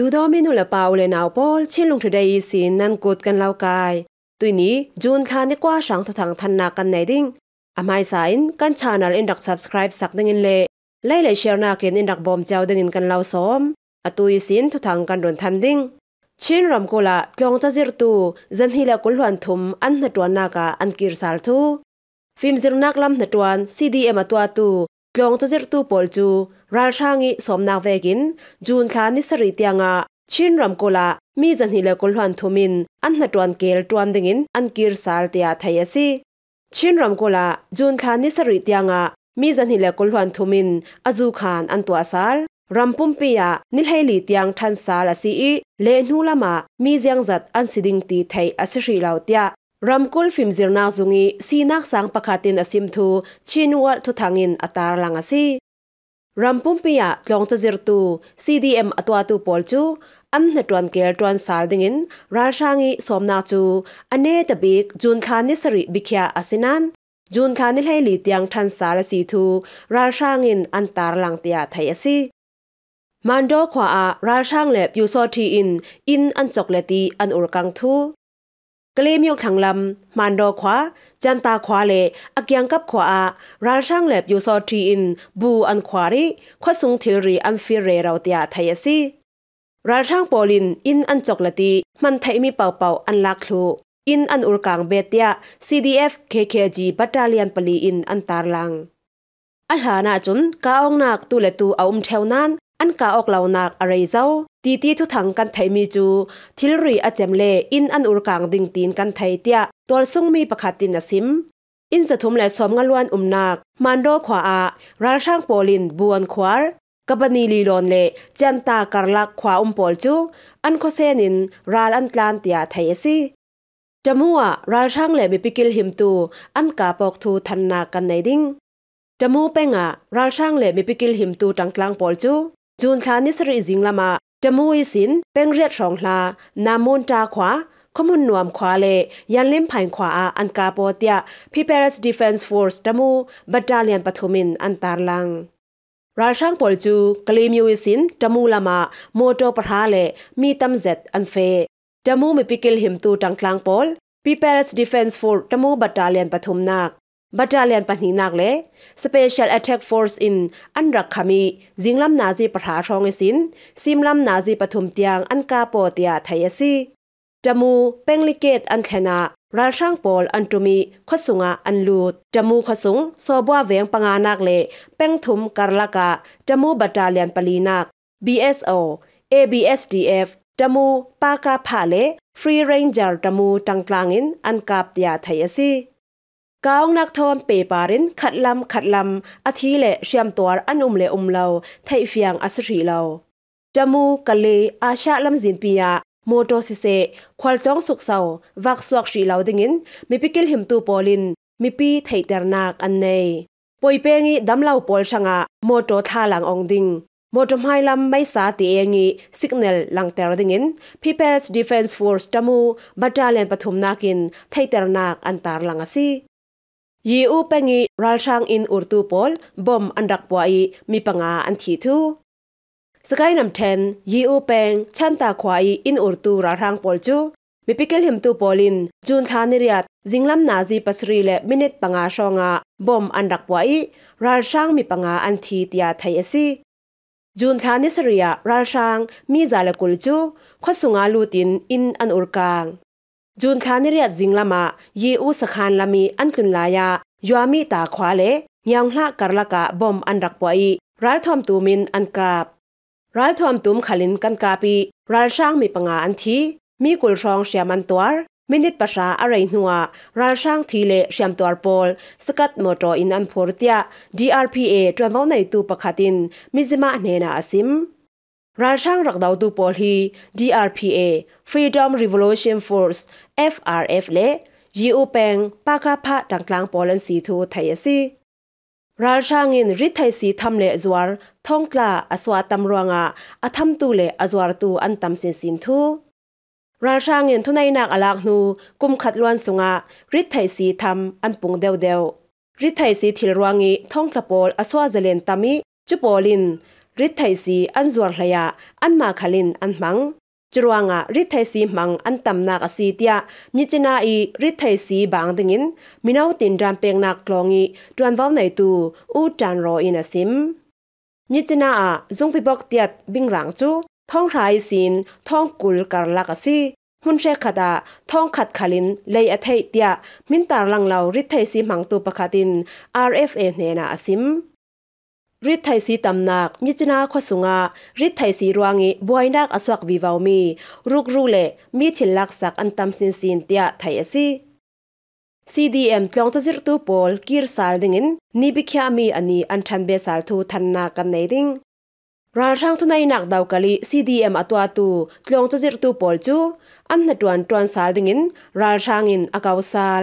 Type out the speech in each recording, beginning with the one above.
ดูดอมินุละปาวเลนาวปอลชิลุงทุเดยสินนันกดกันเล่ากายตุยนี้จูนคานิกว่าสังทุทังทันนากันไหนดิ้งอามายสายกันชาแนลอินดัก subscribe สักดึงเงินเล่ไล่เลยเชียร์นาเกนอินดักบอมเจ้าดึงเงินกันเล่าซ้อมอตุยสินทุทังกันรนทันดิ้งชินรำกุละกลองจะจิรตูจันฮิละกุลวันทุมอันนัตวนนากาอันกิรสัลทูฟิล์มจิรนักลำหนัตวัน CDM ตัวตู ลองจะจิรตูปอลจูรัลช่างอีสมนาเวกินจูนคานิสริตียงะชินรำกุละมีจันฮิเลกุลวันทุมินอันนัตวันเกลตวนดิงินอันกิรสัลเตียไทยสิชินรำกุละจูนคานิสริตียงะมีจันฮิเลกุลวันทุมินอจูคานอันตัวสัลรัมปุ่มปียานิลเฮลีตียงทันสาลสีอีเลนูลามามีเจียงจัดอันสิดิงตีไทยอสิรีลาวเตีย Ramkul film zirna zungi sinak sang pakatin asim thu chinwal thu thangin atar langa si. Rampumpia tlong cha zir tu CDM atwa tu pol chu am na tuan kel tuan sar dingin rashangi somna chu ane tabik jun khan ni sari bikhya asinan jun khan ni lai li tiang than sar si thu rashangin antar lang tia thai asi. Mando khwa a rashang le pyu so thi in in an chokleti an ur kang thu อสินันจุนคานิลเฮลีตียงทันสาลสีทูราชางินอันตารลังเตียไทยสีมันดอขวาอาราช่างเล็บยูโซทีอินอินอันจอกเลตีอันอุรกังทูกลีมยกทังลำมันดอขวาจันตาขวาเลอักยังกับขวาอาราช่างเล็บยูโซทีอินบูอันขวารีขวสุงทิลรีอันฟิเรเราเตียไทยซีราช่างโปลินอินอันจอกเลตีมันไทยมีเป่าเป่าอันลักลูอินอันอุรกังเบเตีย CDF KKG บัตตาเลียนปลีอินอันตารลังอัลหานาจุนกาองนักตุเลตูอาอุมเทวนัน อันกาออกเหล่านักอะไรเจ้าตีตีทุทังกันไทยมีจูทิลรีอาเจมเลอินอันอุรกางดิงตีนกันไทยเตียตัวซุงมีประคตินสิมอินสะทุมและสมงลวนอุมนักมันโดขวาอาราช่างโปลินบวนควารกับบนีลีลอนเลจันตาการลักขวาอุมปอลจูอันโคเซนินราลอันตลานเตียไทยสิจมัวราช่างเลมีปิกิลหิมตูอันกาปอกทูทันนากันในดิ้งจมูเป็งอะราช่างเลมีปิกิลหิมตูตังกลางปอลจู จูนทานิสริจิงลมาจมูอิสินเป็นเรียดสองลานามุนจาขวาขมุนนวมขวาเลยันเล่มผ่านขวาอันกาโปเตียพิเปรสดิเฟนส์ฟอร์สจมูบัตาเลียนปฐุมินอันตารลังราช่างปอลจูกลีมิสินจมูลามาโมโตปราเลมีตัมเซตอันเฟจมูมีปิกิลหิมตูตังกลางปอลพิเปรสดิเฟนส์ฟอร์จมูบัตตาเลียนปฐุมนัก บัตาเลียนปนินักเล Special Attack Force in อันรักขมีจิงลำนาจีปะทาชองไอสินซิมลำนาจีปฐุมเตียงอันกาโปเตียไทยซีจมูเป็งลิเกตอันแคนาราช่างปอลอันตุมีขสุงะอันลูดจมูขสุงโซบัวเวงปังานักเล่เป็งทุมกาลกาจมูบัตาเลียนปลีนัก BSO ABSDF จมูปากาผาเล Free Ranger จมูตังกลางอินอันกาปยาไทยยซี กาบเตียไทยซีกาวนักทอนเปปารินขัดลำขัดลำอาทิเลเชียมตัวอันอุมเลอุมเลาไทเฟียงอัสรีเลาจมูกะเลอาชาลำจินปียาโมโตซิเซควอลจองสุกเซาวักสวกชีเลาดิงินมีปิกิลหิมตูปอลินมีปีไทเตอร์นักอันเนยปอยเปงีดัมเลาปอลชงะโมโตทาลังองดิงโมโตไมลำไม่สาตีเองีสิกเนลลังเตอร์ดิงินพีเปร์สดีเฟนส์ฟอร์สจมูบัตตาเลียนปฐุมนากินไทเตอร์นักอันตาร์ลังอซี ยีอูเปงีรัลช่างอินอุรตูปอลบอมอันดักปวายมีปังอาอันทีทูสกายนำเทนยีอูเปงชันตาควายอินอุรตูรัลช่างปอลจูมีปิกลหิมตูปอลินจูนทานิริยัตจิงลำนาซีปัสรีเลมินิตปังอาชองาบอมอันดักปวายรัลช่างมีปังอาอันทีตียาไทยซีจูนทานิสริยารัลช่างมีจาเลกุลจูขวสุงาลูตินอินอันอุรกาง จูนคานิเรียดจิงลามายีอูสขานลามีอันตุนลายายัวมีตาขวาเลยังหลากรลกะบอมอันรักปวยรัลทอมตูมินอันกาบรัลทอมตุมขลินกันกาปีรัลช่างมีปังอาอันทีมีกุลรองเสียมันตัวมินิตภาษาอะไรหัวรัลช่างทีเลเสียมตัวปอลสกัดมอตออินอันพอร์เตีย DRPA จวนเว้าในตูปะขัดินมิจิมาเนนาอซิม ราช่างรักดาวตูปอลี DRPA Freedom Revolution Force FRF เลยีอูเปงปากาพะดังกลางปอลันสีทูไทยซีราช่างอินริไทยสีทำเลจวารท่องกลาอสวาตำรวงอาอทำตูเลอจวารตูอันตำสินสินทูราช่างอินทุนัยนักอลักนูกุมขัดลวนสุงาริไทยสีทำอันปุงเดวเดวริไทยสีทิลรวงีท่องกระปอลอสวาเจเลนตามิจุปอลิน rit thai si an zuar hlaya an ma khalin an hmang churuanga rit thai si hmang an tam nak asi tia mi china i rit thai si bang dingin minau tin ram pek nak klongi tuan vaw nei tu u tan ro in asim mi china a zung pi bok tiat bing rang chu thong rai sin thong kul kar lak asi hun she khada thong khat khalin lei a thei tia min tar lang lau rit thai si hmang tu pakhatin rfa ne na asim ริทไทยสีตำนักมิจนาขสุงาริทไทยสีรวงีบวยนักอสวักวิวาวมีรุกรูเลมีทิลลักสักอันตำสินสินเตียไทยสี CDM ตลองจะจิรตูปอลกีร์สาลดิงินนิบิคยามีอันนี้อันทันเบสาลทูทันนากันในดิงราช่างทุนายนักดาวกะลี CDM อตัวตูตลองจะจิรตูปอลจูอันนัดวันตวนสาลดิงินราช่างอินอากาวสาลอัตไลบิกจูนทานิส ริทไทยสีตำหนักมิจนาขสุงาริทไทยสีรวงีบวยนักอสวักวีวาวมีรุกรูเลมีถิ่นลักษักอันตำสินสินเตียไทยสี CDM ตลองจะจิรตูปอลกีรสารดิงินนิบิคยามีอันนี้อันทันเบสารทูทันนากันในดิงรานช่างทุนายนักดาวกะลี CDM อตัวตูตลองจะจิรตูปอลจูอันนตวนตวนสารดิงินรานช่างอินอากาวสาร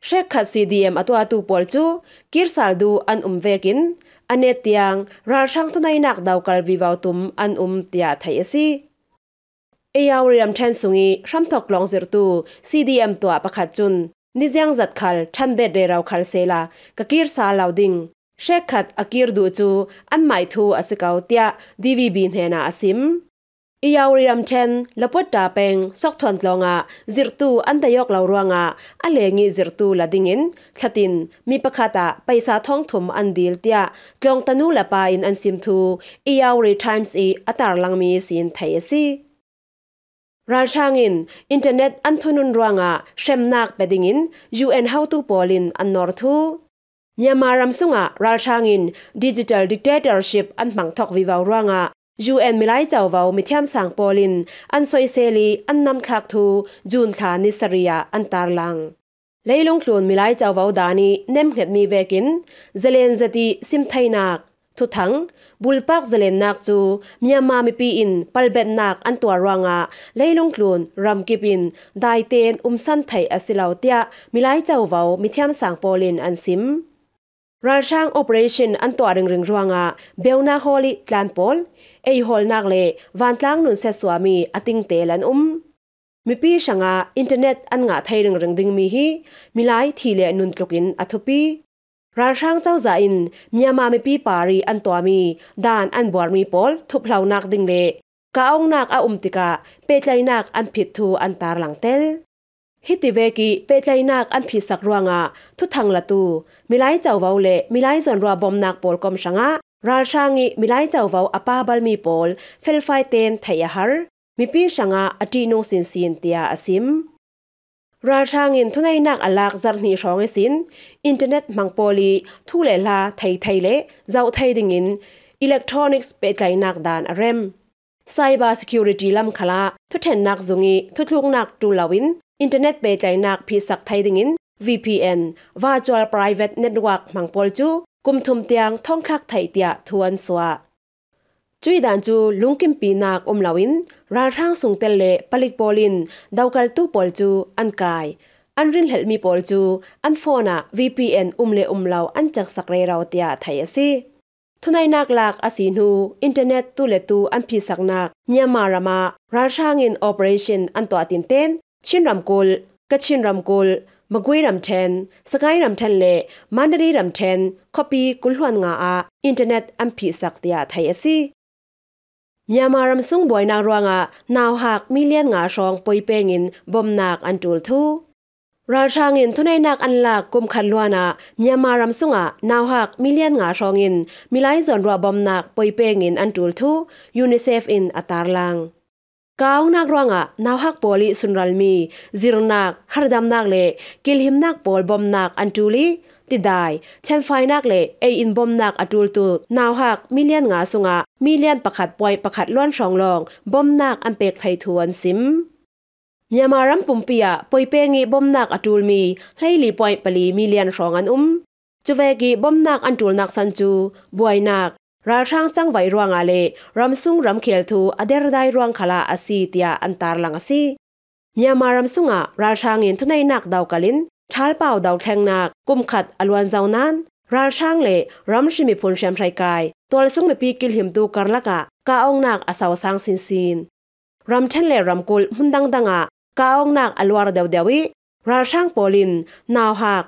Shekha CDM atwa tu polchu kirsaldu an umvekin anetyang ralsang tunay nakdaw kalviwautum an um tiya thayasi. Eyaw riyam chansungi shamtok long zirtu CDM tua pakatchun nizyang zatkal chanbet reraw kalsela kakir sa lauding Shekhat akir du chu an mai thu asikaw tiya DVB nena asim. อียาวริรัมเชนละปดตาเป็งซอกทวนลงะจิรตูอันตยอกลาวรวงะอเลงีจิรตูละดิงินทัตินมีประคาตาไปสาท้องถมอันดีลเตียกลองตนูละปาอินอันซิมทูอียาวริไทมส์อีอัตารลังมีสินไทยซีราชางินอินเทอร์เน็ตอันทุนุนรวงะเชมนักเปดิงินยูเอ็นเฮาตูปอลินอันนอร์ทูมีมารัมสุงะราชางินดิจิทัลดิกเตอร์ชิพอันมังทอกวิวาวรวงะ ยูเอ็นมิไลเจ้าเวามิเทียมสังปอลิน อันซอยเซลีอันนำคากทูจูนขานิสรียอันตารลังเลยลงคลวนมิไลเจ้าเวาดานีเนมเห็ดมีเวกินเจเลนเจติซิมไทยนักทุทั้งบุลปักเจเลนนักจูมียมามิปีอินปัลเบ็นักอันตัวรังอาเลยลงคลวนรัมกิบินไดเตนอุมสันไทยอสิลาวเตียมิไลเจ้าเวามิเทียมสังปอลินอันซิม ราช่างโอเปอเรชั่นอันตัวเริงเริงรวงอะเบลนาฮอลิตลานปอลเอฮอลนักเลวันตลางนุนเซสวามีอติงเตลันอุมมีปีช่างะอินเทอร์เน็ตอันงาไทยเริงเริงดิ่งมีฮีมีไลายทีเลนุนตลุกินอัทุปีราช่างเจ้าจ่าอินมียามามีปีปารีอันตัวมีด่านอันบวรมีปอลทุบเหล่านักดิ่งเลกาองนักอาอุมติกาเปตไลนักอันผิดทูอันตาหลังเตล ฮิติเวกีเปตไลนักอันผิดสักรวงอ่ะทุทังละตูมิไลเจ้าเวาเลมิไลส่วนรัวบอมนักปอลกอมชังอ่ะรัลช่างอีมิไลเจ้าเวาอปาบัลมีปอลเฟลไฟเตนไทยฮาร์มีปีชังอ่ะอติโนสินสินเตียอซิมราชางินทุนายนักอลักจารนีชองสินอินเทอร์เน็ตมังโปลีทุเลลาไทยไทยเลเจ้าไทยดิงินอิเล็กทรอนิกส์เปใจนักดานอเรมไซบาร์ซิเคียวริตี้ล อินเทอร์เน็ตเปใจนักพิสักไทยดิงิน VPN Virtual Private Network มังโปลจูกุมทุมเตียงท่องคักไทยเตียทวนสวาจุยดานจูลุงกิมปีนักอมลาวินราทางสุงเตลเลปลิกโปลินดาวกัลตูปอลจูอันกายอันรินเฮลมีปอลจูอันโฟนา VPN อุมเลอุมลาวอันจักสักเรราเตียไทยสิทุนายนักลักอาศีนูอินเทอร์เน็ตตุเลตูอันพิสักนักเมียมารามาราชางินโอเปอเรชั่นอันตัวตินเต้น ချင်းရမ်ကိုလ်ကချင်းရမ်ကိုလ်မကွေးရမ်ထန်စကိုင်းရမ်ထန်လေမန္တလေးရမ်ထန်ကော်ပီကုလဟွန်ငါအာအင်တာနက်အမ်ဖီစက်တယာထိုင်အစီမြန်မာရမ်ဆုံဘွိုင်နာရောငါနောင်ဟက်မီလီယံငါရှောင်းပွိပေငင်ဘုံနက်အန်တူလ်သူရာချာငင်ထုနိုင်နက်အန်လာကုမ်ခန်လွာနာမြန်မာရမ်ဆုငါနောင်ဟက်မီလီယံငါရှောင်းငင်မီလိုက်ဇွန်ရောဘုံနက်ပွိပေငင်အန်တူလ်သူယူနီဆက်အင်အတာလန် ก้าวนักร้องอะนาวฮักปอลิสุนรัลมีจิรนักฮาร์ดัมนักเล่กิลฮิมนักปอลบอมนักอันจูลีติดได้เชนไฟนักเล่เออินบอมนักอตูลตูนาวฮักมิเลียนงาสุงะมิเลียนประขัดปวยประขัดล้วนสองลองบอมนักอันเปกไทยทวนซิมมียมารัมปุ่มเปียปวยเปงีบอมนักอตูลมีไล่ลีปวยปลีมิเลียนสองอันอุ้มจูเวกีบอมนักอันตูลนักสันจูบวยนัก ราช่างจังไวรวงอาเลรำซุงรำเขียลทูอเดรได้รวงขลาอาซีเตียอันตารลังอาซีเมียมารำซุงอะราช่างเินทุนในนักดาวกลินชาลเป่าดาวแทงหนักกุมขัดอลวนเจ้านั้นราช่างเลรำชิมิพลแชมไชกายตัวลซุงไปปีกิลหิมตูกันละกะกาองนักอาสาวสางสินสินรำเช่นเลรำกุลมุนดังดังอะกาองนักอลวารเดวเดวิราช่างปอลินนาวหัก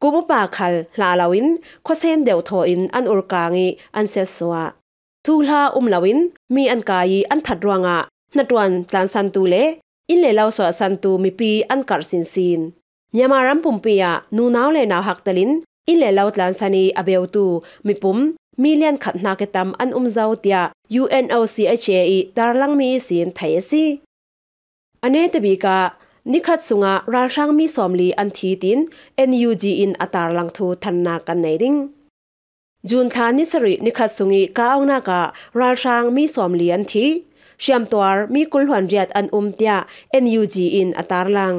kumu pa khal hla lawin khosen deuh tho in an ur kangi an se suwa thu hla um lawin mi an kai an that ruanga natwan tlan san tu le in le law so san tu mi pi an kar sin sin nyama ram pum pia nu naw le naw hak talin in le law tlan sani abeu tu mi pum million khat na ke tam an um zau tia UNOCHA tarlang mi sin นิคัดสุงะรัลช่างมีสอมลีอันทีติน NUG จีอินอตาลังทูทันนากันในดิงจูนทานิสรินิคัดสุงีก้าองนากะรัลช่างมีสอมลีอันทีเชียมตัวมีกุลหวนเรียดอันอุมเตีย NUG จีอินอตาลัง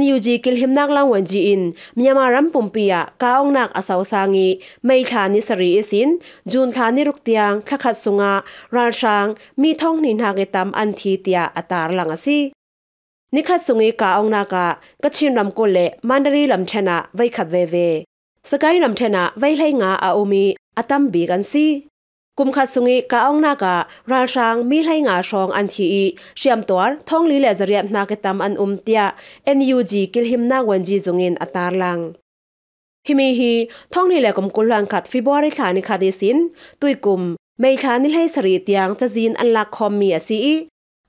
นิยูจีกิลหิมนักลังวันจีอินมีมารัมปุ่มปียก้าองนักอาสาวสางีไม่ทานิสรีอิสินจูนทานิรุกเตียงขขัดสุงาราชางมีท่องนินหากตามอันทีเตียอัตารลังอสี คัดสุงกาองนากาก็ชินรำกุเลมันดรีลำเชนะไว้ขัดเวเวสกายลำเชนะไว้ให้งาอาอุมีอตัมบีกันซีกุมขัดสุงกาองนาการาชางมีให้งาชองอันทีเชียมตัวท่องลีเลจเรียนนาเกตัมอันอุมเตียเอ็นยูจีกิลหิมนาวันจีจุงินอัตาลังฮิมีฮีท่องลีเลกุมกุลังขัดฟิบวาริขานิคาดิสินตุยกุมไม่ทานิให้สรีเตียงจะจีนอันลักคอมมีอซี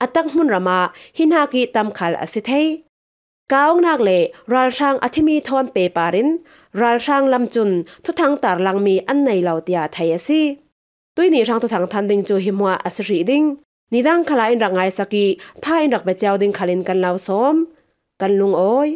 อตักมุนรมาหินหากีตำขัลอสิเทกาวนักเลรัลช่างอธิมีทอนเปปารินรัลช่างลำจุนทุทังตารลังมีอันในเหล่าเตียไทยซีตุยนี่ช่างทุทังทันดิงจูหิมัวอสรีดิงนิดังขลายรังไงสกีท่าอินรักเบเจ้าดิงขลินกันเหล่าสมกันลุงโอย